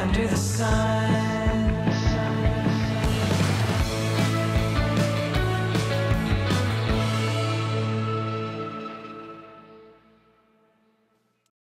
under the sun.